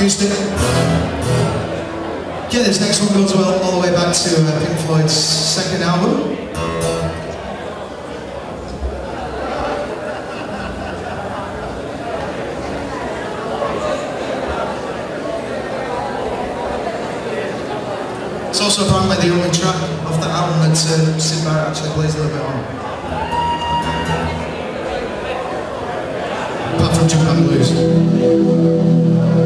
acoustic. Yeah, this next one goes well all the way back to uh, Pink Floyd's second album. It's also apparently the only track off the album that uh, Syd Barrett actually plays a little bit on. Apart from Jugband Blues.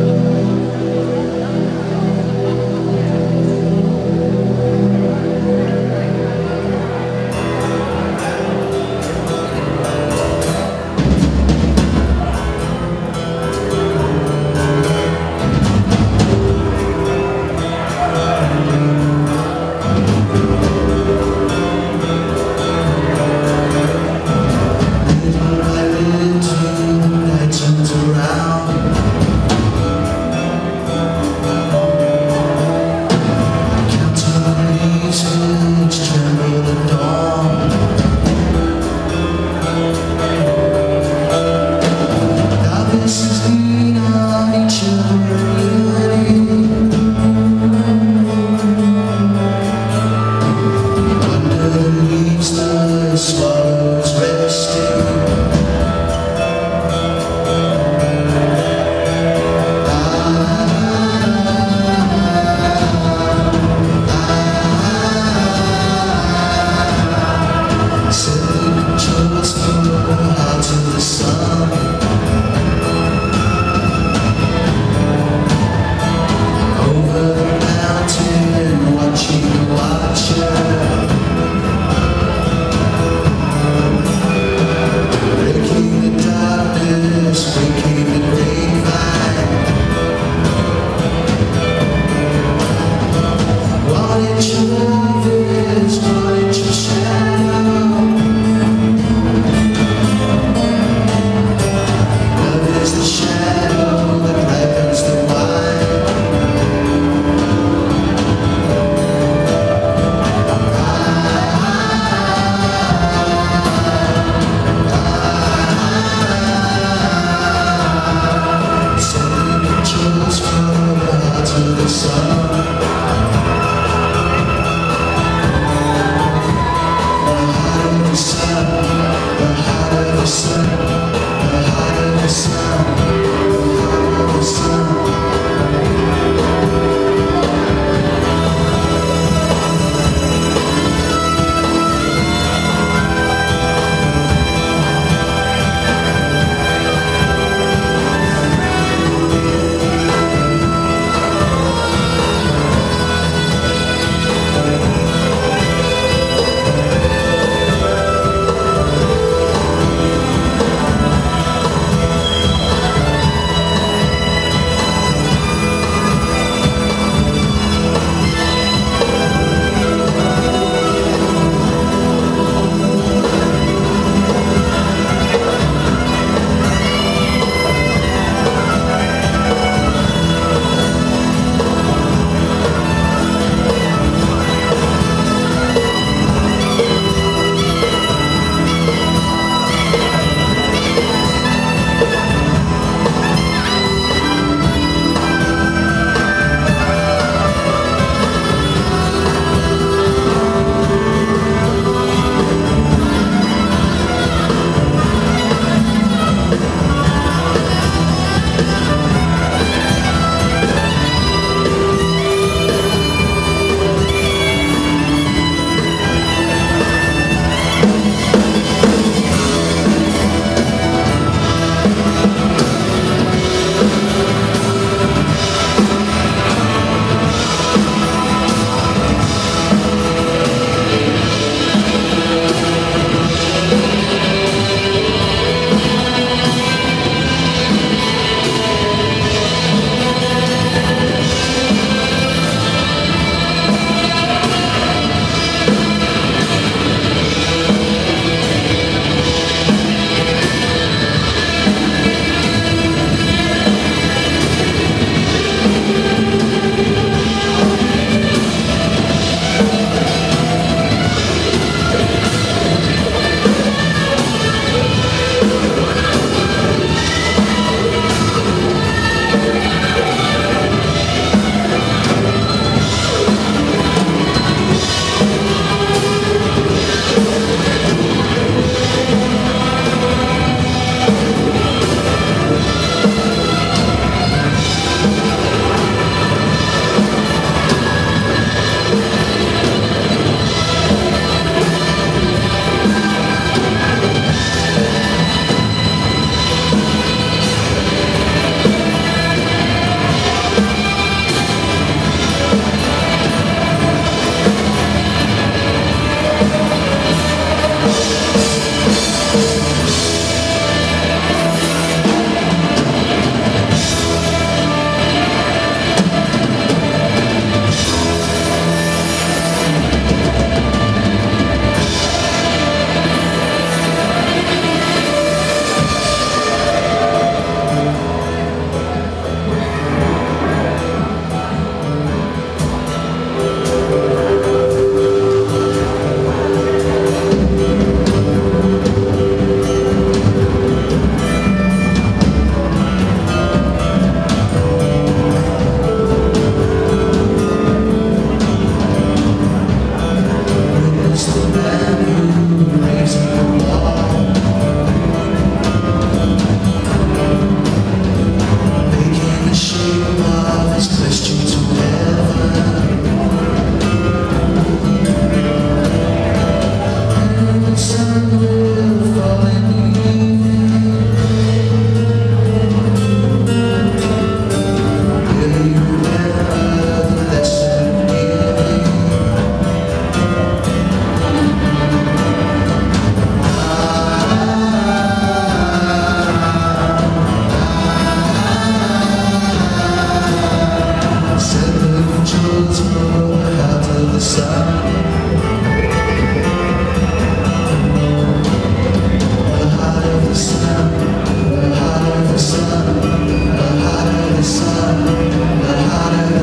slow. this week.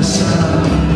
I'm sorry.